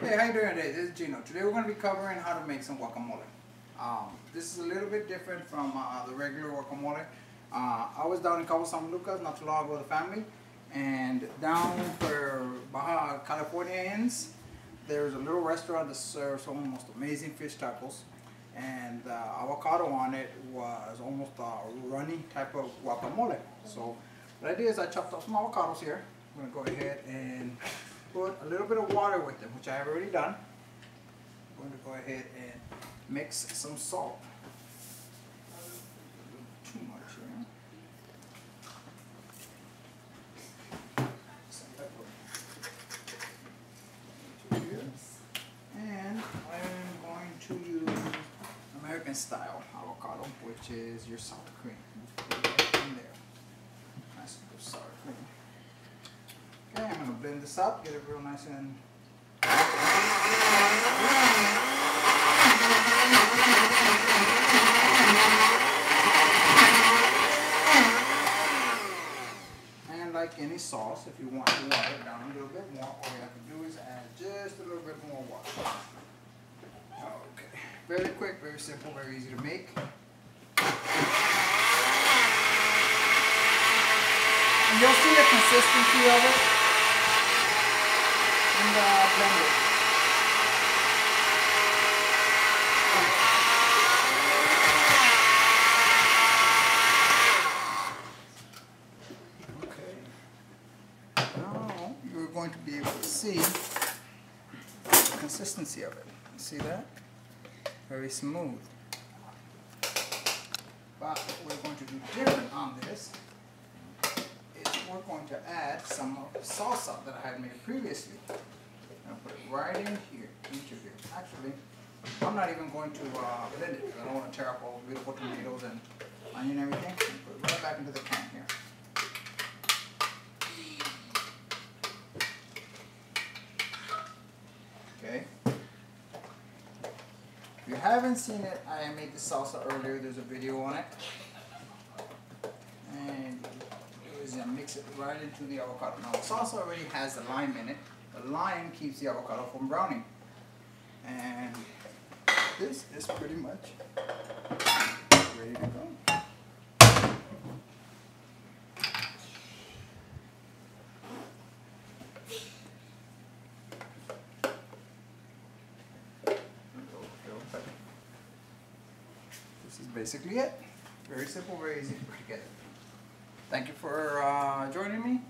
Hey, how you doing today? This is Gino. Today we're going to be covering how to make some guacamole. Um, this is a little bit different from uh, the regular guacamole. Uh, I was down in Cabo San Lucas not too long ago with the family, and down where Baja California ends, there's a little restaurant that serves some of the most amazing fish tacos, and the uh, avocado on it was almost a runny type of guacamole. So what I did is I chopped up some avocados here. I'm going to go ahead and put a little bit of water with them, which I have already done. I'm going to go ahead and mix some salt. Too much. And I'm going to use American style avocado, which is your sour cream. In there. Nice sour cream. Blend this up, get it real nice and and like any sauce, if you want to water it down a little bit more, all you have to do is add just a little bit more water. Okay, very quick, very simple, very easy to make. And you'll see the consistency of it and uh, blend it. Okay. Now you're going to be able to see the consistency of it. See that? Very smooth. But what we're going to do different on this is we're going to add some salsa that I had made previously. I'm put it right in here, into here. Actually, I'm not even going to uh, blend it because I don't want to tear up all the beautiful tomatoes and onion and everything. Put it right back into the can here. Okay. If you haven't seen it, I made the salsa earlier. There's a video on it. And mix it right into the avocado. Now the salsa already has the lime in it. The lime keeps the avocado from browning. And this is pretty much ready to go. This is basically it. Very simple, very easy to put together. Thank you for uh, joining me.